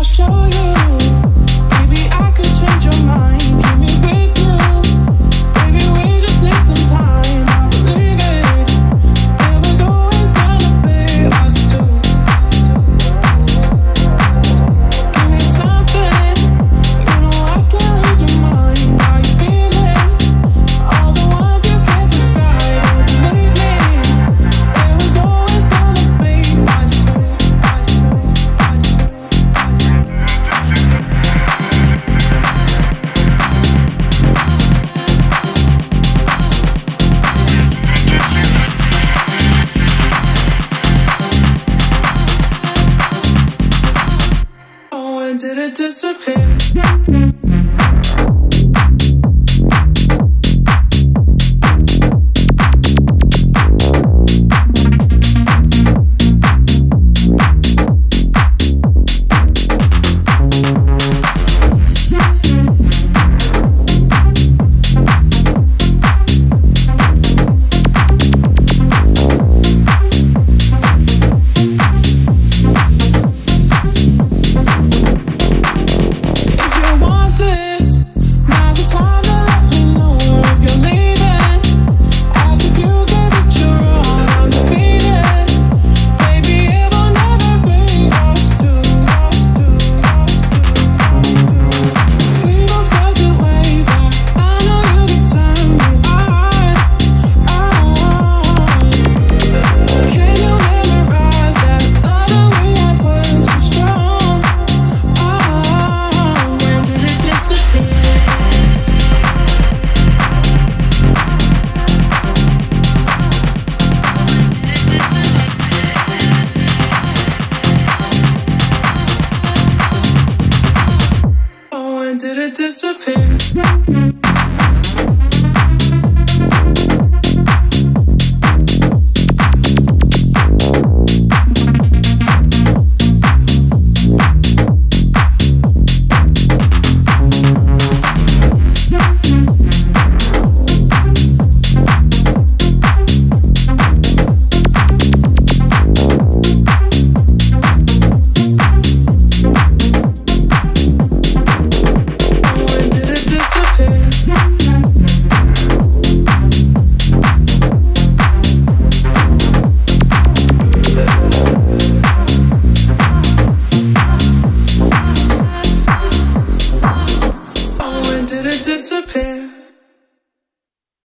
I'll show you. Did it disappear? disappear